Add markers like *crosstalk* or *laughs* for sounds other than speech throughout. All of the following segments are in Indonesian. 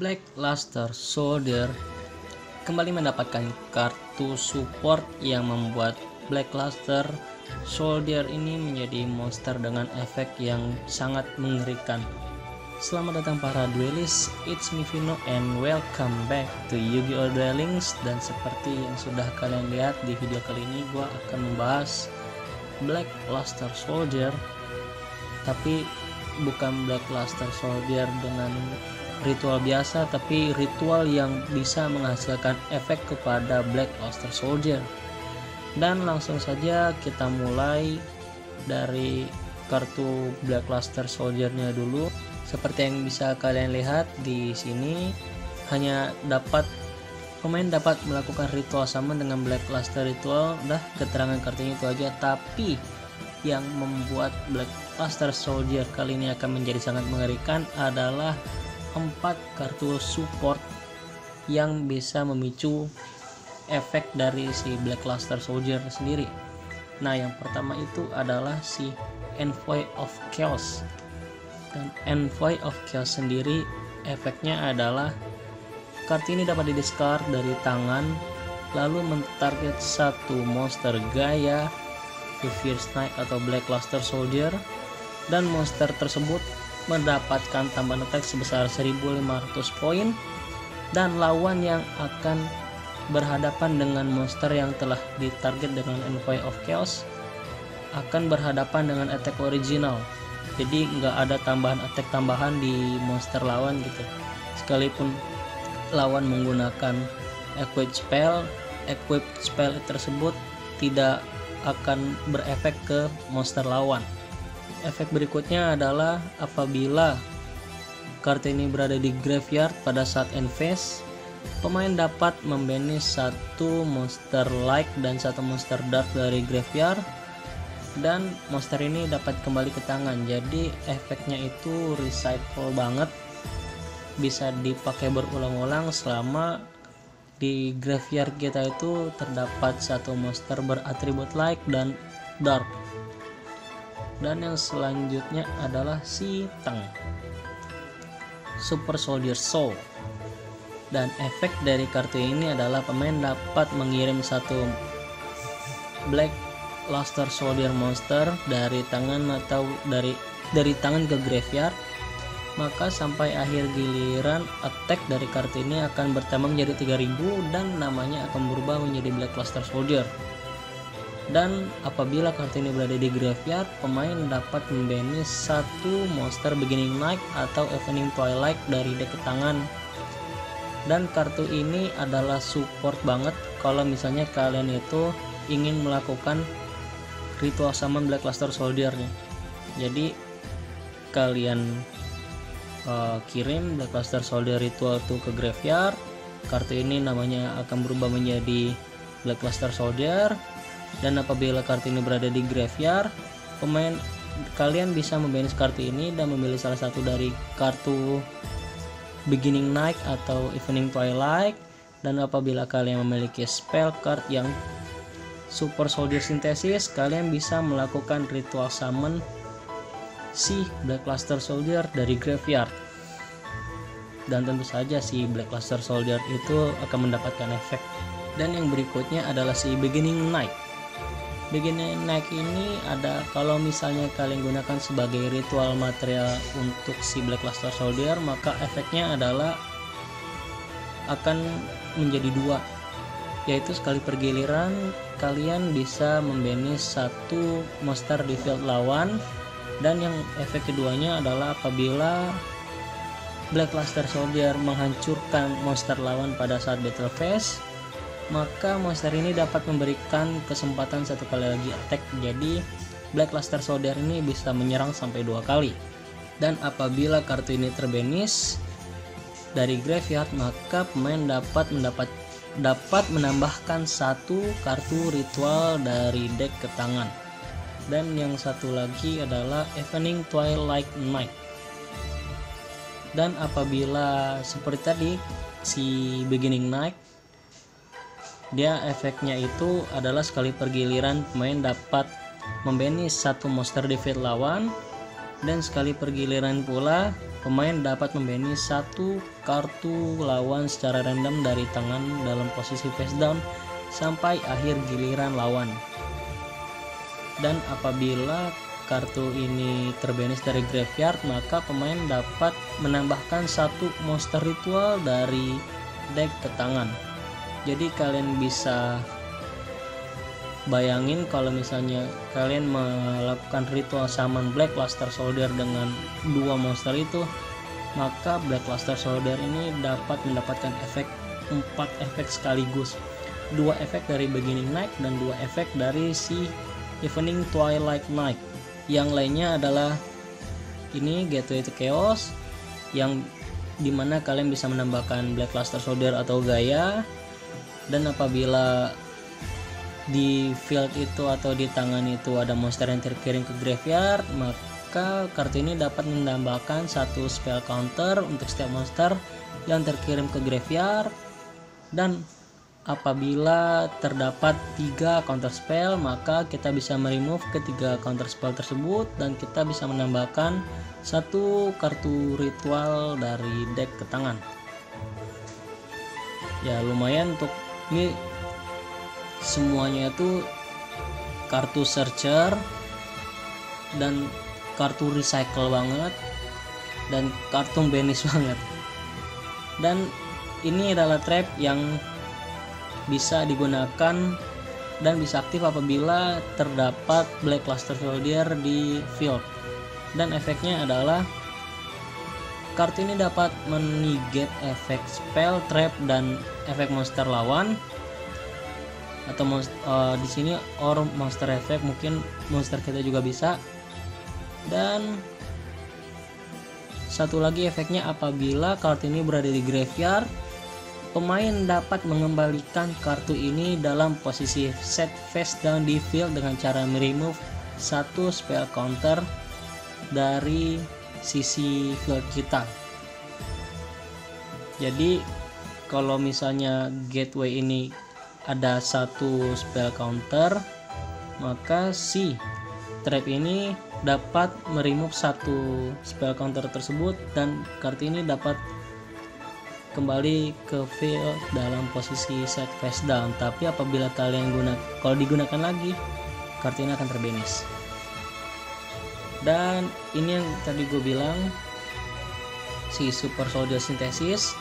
Black Luster Soldier kembali mendapatkan kartu support yang membuat Black Luster Soldier ini menjadi monster dengan efek yang sangat mengerikan. Selamat datang para duelist, it's me Vino and welcome back to Yu-Gi-Oh! Duelings Dan seperti yang sudah kalian lihat di video kali ini gue akan membahas Black Luster Soldier Tapi bukan Black Luster Soldier dengan ritual biasa tapi ritual yang bisa menghasilkan efek kepada Black Luster Soldier. Dan langsung saja kita mulai dari kartu Black Luster Soldiernya dulu. Seperti yang bisa kalian lihat di sini hanya dapat pemain dapat melakukan ritual sama dengan Black Luster Ritual. Udah keterangan kartunya itu aja. Tapi yang membuat Black Luster Soldier kali ini akan menjadi sangat mengerikan adalah empat kartu support yang bisa memicu efek dari si Black Luster Soldier sendiri. Nah, yang pertama itu adalah si Envoy of Chaos. Dan Envoy of Chaos sendiri efeknya adalah kartu ini dapat didiscard dari tangan lalu mentarget satu monster gaya The Fierce Knight atau Black Luster Soldier dan monster tersebut mendapatkan tambahan attack sebesar 1500 poin dan lawan yang akan berhadapan dengan monster yang telah ditarget dengan Envoy of Chaos akan berhadapan dengan attack original. Jadi nggak ada tambahan attack tambahan di monster lawan gitu. Sekalipun lawan menggunakan equip spell equip spell tersebut tidak akan berefek ke monster lawan Efek berikutnya adalah apabila kartu ini berada di graveyard pada saat end phase, pemain dapat membanish satu monster like dan satu monster dark dari graveyard dan monster ini dapat kembali ke tangan. Jadi efeknya itu recycle banget. Bisa dipakai berulang-ulang selama di graveyard kita itu terdapat satu monster beratribut like dan dark dan yang selanjutnya adalah si Tang Super Soldier Soul. Dan efek dari kartu ini adalah pemain dapat mengirim satu Black Luster Soldier Monster dari tangan atau dari dari tangan ke graveyard. Maka sampai akhir giliran attack dari kartu ini akan bertambah menjadi 3000 dan namanya akan berubah menjadi Black Luster Soldier dan apabila kartu ini berada di graveyard pemain dapat membanish satu monster beginning night atau evening twilight dari deck tangan. Dan kartu ini adalah support banget kalau misalnya kalian itu ingin melakukan ritual summon Black Luster Soldier nih. Jadi kalian uh, kirim Black Luster Soldier ritual tuh ke graveyard kartu ini namanya akan berubah menjadi Black Luster Soldier dan apabila kartu ini berada di graveyard pemain kalian bisa membanish kartu ini dan memilih salah satu dari kartu beginning night atau evening twilight. Dan apabila kalian memiliki spell card yang super soldier synthesis kalian bisa melakukan ritual summon si black luster soldier dari graveyard. Dan tentu saja si black luster soldier itu akan mendapatkan efek. Dan yang berikutnya adalah si beginning night begini naik ini ada kalau misalnya kalian gunakan sebagai ritual material untuk si Black Luster Soldier maka efeknya adalah akan menjadi dua. Yaitu sekali pergiliran kalian bisa membanish satu monster di field lawan dan yang efek keduanya adalah apabila Black Luster Soldier menghancurkan monster lawan pada saat battle phase maka monster ini dapat memberikan kesempatan satu kali lagi attack. Jadi Black Luster Soldier ini bisa menyerang sampai dua kali. Dan apabila kartu ini terbanish dari graveyard maka pemain dapat mendapat dapat menambahkan satu kartu ritual dari deck ke tangan. Dan yang satu lagi adalah Evening Twilight Night. Dan apabila seperti tadi si Beginning Night dia efeknya itu adalah sekali pergiliran pemain dapat membanish satu monster di field lawan dan sekali pergiliran pula pemain dapat membeni satu kartu lawan secara random dari tangan dalam posisi face down sampai akhir giliran lawan. Dan apabila kartu ini terbenis dari graveyard, maka pemain dapat menambahkan satu monster ritual dari deck ke tangan. Jadi kalian bisa bayangin kalau misalnya kalian melakukan ritual summon Black Luster Soldier dengan dua monster itu maka Black Luster Soldier ini dapat mendapatkan efek empat efek sekaligus. Dua efek dari Beginning Night dan dua efek dari si Evening Twilight Night. Yang lainnya adalah ini Gateway to Chaos yang di mana kalian bisa menambahkan Black Luster Soldier atau Gaia dan apabila di field itu atau di tangan itu ada monster yang terkirim ke graveyard maka kartu ini dapat menambahkan satu spell counter untuk setiap monster yang terkirim ke graveyard. Dan apabila terdapat tiga counter spell maka kita bisa meremove ketiga counter spell tersebut dan kita bisa menambahkan satu kartu ritual dari deck ke tangan. Ya lumayan untuk ini semuanya itu kartu searcher dan kartu recycle banget dan kartu benis *laughs* banget. Dan ini adalah trap yang bisa digunakan dan bisa aktif apabila terdapat black cluster soldier di field. Dan efeknya adalah kartu ini dapat meniget efek spell trap dan efek monster lawan. Atau uh, di sini or monster effect mungkin monster kita juga bisa. Dan satu lagi efeknya apabila kartu ini berada di graveyard pemain dapat mengembalikan kartu ini dalam posisi set face down di field dengan cara remove satu spell counter dari sisi field kita. Jadi kalau misalnya gateway ini ada satu spell counter maka si trap ini dapat meremove satu spell counter tersebut dan kartu ini dapat kembali ke field dalam posisi set face down. Tapi apabila kalian guna kalau digunakan lagi kartu ini akan terbenis dan ini yang tadi gue bilang si super soldier synthesis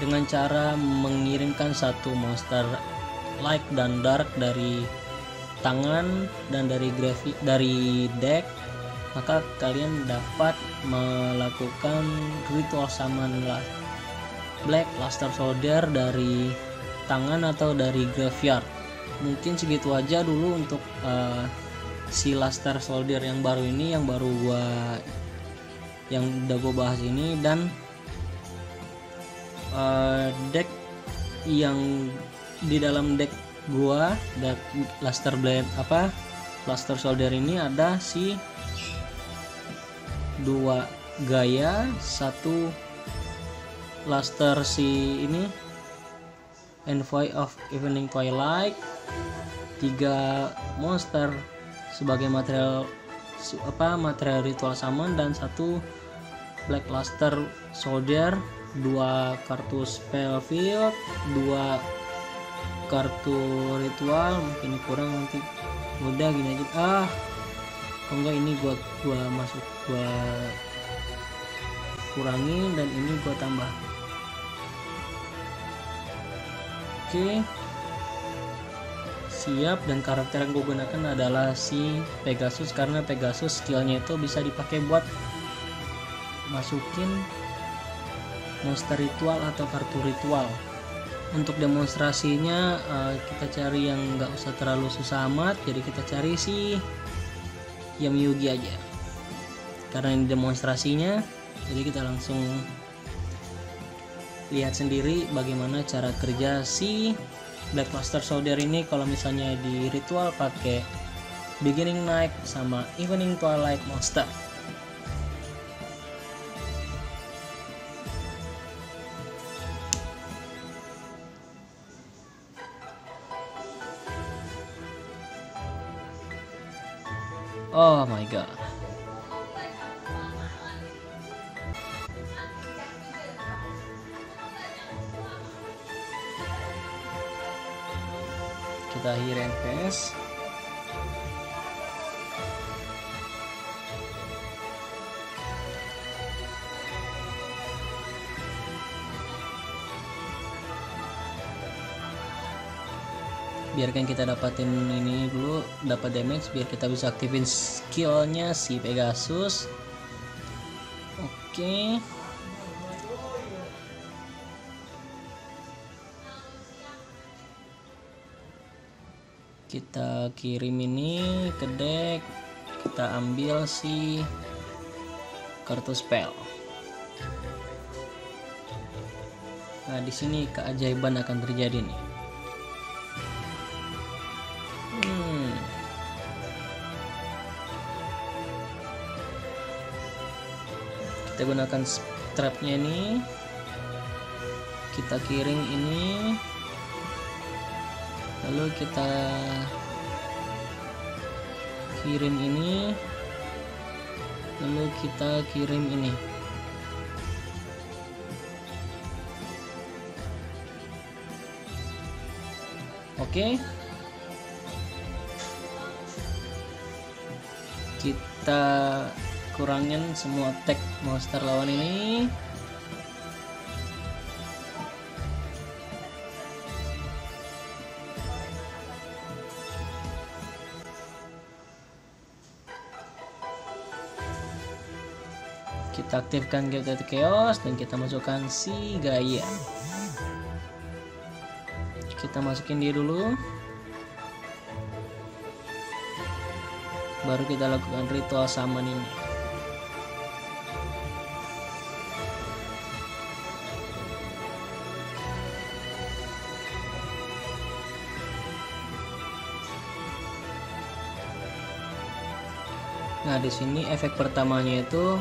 dengan cara mengirimkan satu monster light dan dark dari tangan dan dari grafik dari deck maka kalian dapat melakukan ritual summon lah black luster soldier dari tangan atau dari graveyard. Mungkin segitu aja dulu untuk uh, si luster soldier yang baru ini yang baru gua yang udah gue bahas ini dan uh, deck yang di dalam deck gua deck Luster Blade apa Luster Soldier ini ada si dua gaya satu Luster si ini Envoy of Evening Twilight tiga monster sebagai material apa material ritual summon dan satu Black Luster Soldier dua kartu spell field dua kartu ritual mungkin kurang nanti udah gini aja. Ah kalau enggak ini gua gua masuk gua kurangin dan ini gua tambah. Oke siap dan karakter yang gue gunakan adalah si Pegasus karena Pegasus skillnya itu bisa dipakai buat masukin monster ritual atau kartu ritual. Untuk demonstrasinya uh, kita cari yang nggak usah terlalu susah amat jadi kita cari si Yamiyugi aja. Karena ini demonstrasinya jadi kita langsung lihat sendiri bagaimana cara kerja si Black Master Soldier ini kalau misalnya di ritual pakai Beginning Night sama Evening Twilight Monster Oh my god. Kita FPS biarkan kita dapatin ini dulu dapat damage biar kita bisa aktifin skillnya si Pegasus. Oke kita kirim ini ke deck kita ambil si kartu spell nah di sini keajaiban akan terjadi nih Hmm. Kita gunakan strapnya ini. Kita kiring ini. Lalu kita kirim ini. Lalu kita kirim ini. Oke. Kita kurangin semua attack monster lawan ini kita aktifkan Gate Chaos dan kita masukkan si Gaia. Kita masukin dia dulu. Baru kita lakukan ritual summon ini. Nah, di sini efek pertamanya itu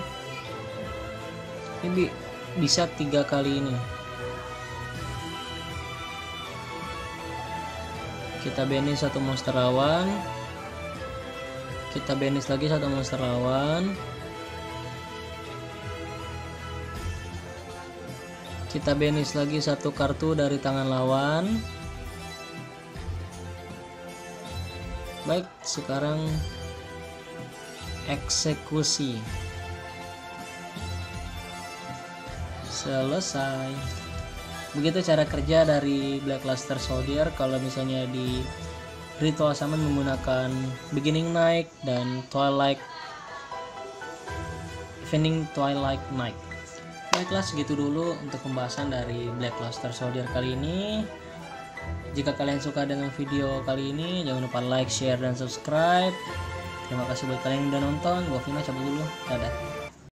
ini bisa tiga kali ini. Kita banish satu monster lawan, kita banish lagi satu monster lawan. Kita banish lagi satu kartu dari tangan lawan. Baik sekarang eksekusi selesai. Begitu cara kerja dari Black Luster Soldier kalau misalnya di ritual summon menggunakan beginning night dan twilight evening twilight night. Baiklah segitu dulu untuk pembahasan dari Black Luster Soldier kali ini. Jika kalian suka dengan video kali ini jangan lupa like share dan subscribe. Terima kasih buat kalian yang udah nonton. Gua Vina cabut dulu. Dadah